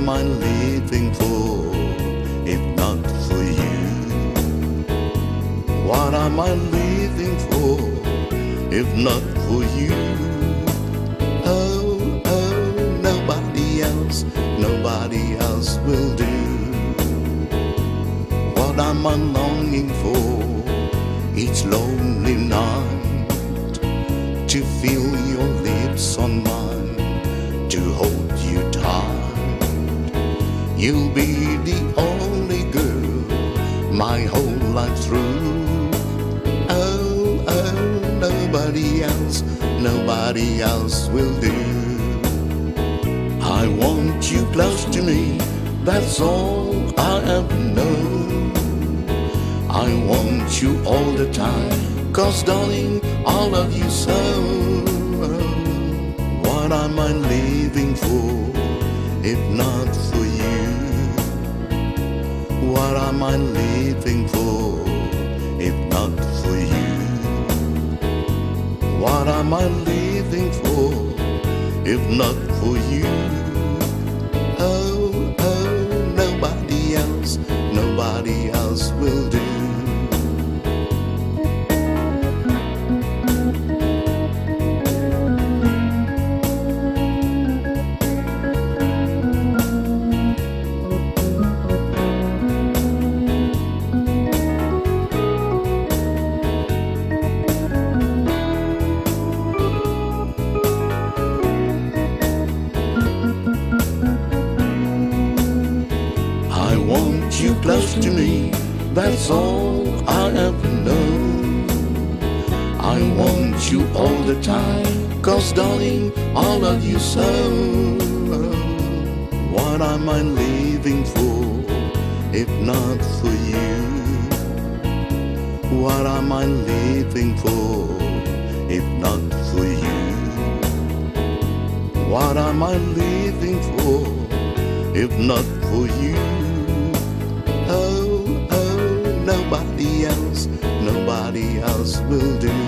am I living for if not for you? What am I living for if not for you? Oh, oh, nobody else, nobody else will do. What am I longing for each lonely night? You'll be the only girl my whole life through. Oh, oh, nobody else, nobody else will do. I want you close to me, that's all I ever know. I want you all the time, cause darling, I love you so. What am I living for if not am I living for if not for you? What am I living for if not for you? Close to me, that's all I ever know. I want you all the time, cause darling, I love you so. What am I living for if not for you? What am I living for if not for you? What am I living for if not for you? Oh,